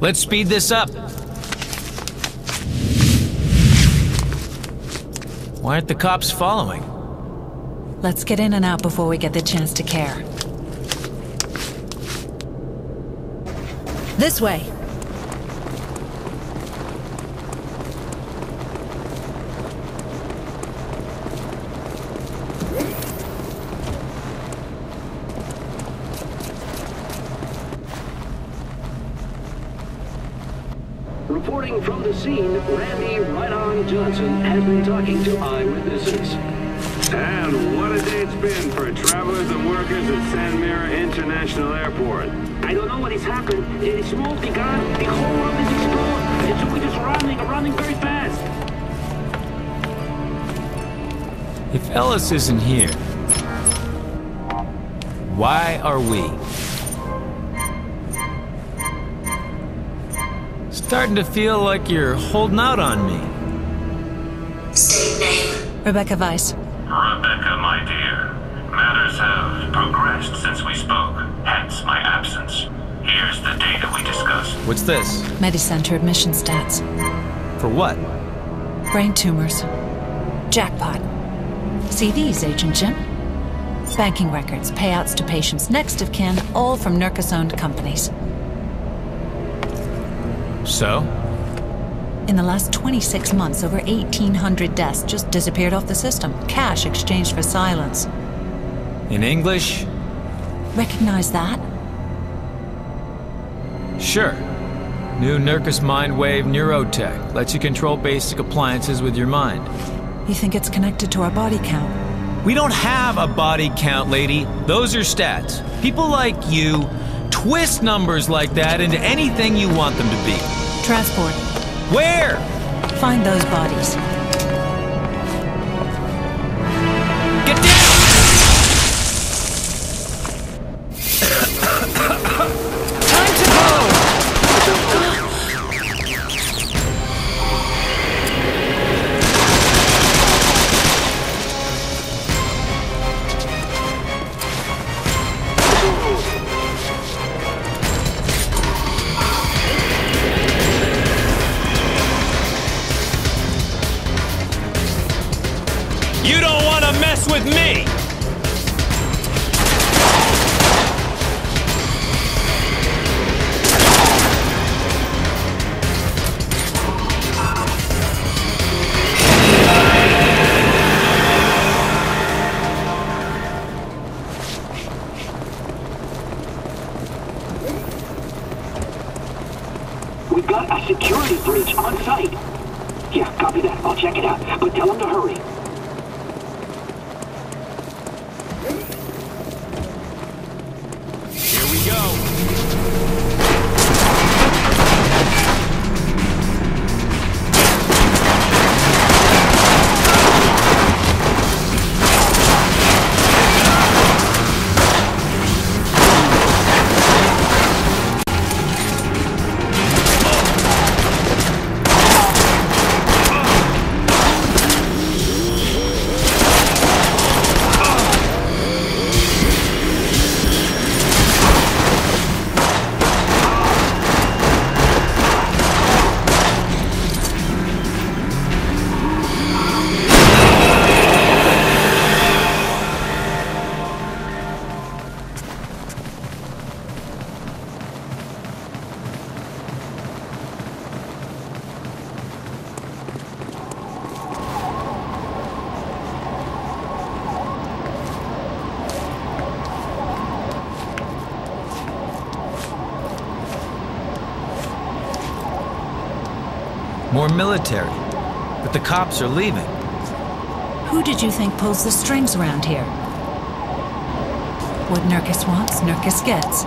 Let's speed this up. Why aren't the cops following? Let's get in and out before we get the chance to care. This way. Reporting from the scene, Randy Right On Johnson has been talking to eyewitnesses. And what a day it's been for travelers and workers at San Mira International Airport. I don't know what has happened. It's smoke, the gun, the whole world is exploded. And so we're just running, running very fast. If Ellis isn't here, why are we? Starting to feel like you're holding out on me. State name. Rebecca Weiss. Rebecca, my dear, matters have progressed since we spoke, hence my absence. Here's the data we discussed. What's this? Medicenter admission stats. For what? Brain tumors. Jackpot. See these, Agent Jim? Banking records, payouts to patients, next of kin, all from Nurkis-owned companies. So? In the last 26 months, over 1,800 deaths just disappeared off the system. Cash exchanged for silence. In English? Recognize that? Sure. New Nurkis Mindwave Neurotech lets you control basic appliances with your mind. You think it's connected to our body count? We don't have a body count, lady. Those are stats. People like you twist numbers like that into anything you want them to be. Transport. Where? Find those bodies. With me! We've got a security breach on site. Yeah, copy that. I'll check it out. But tell them to hurry. More military. But the cops are leaving. Who did you think pulls the strings around here? What Nurkis wants, Nurkis gets.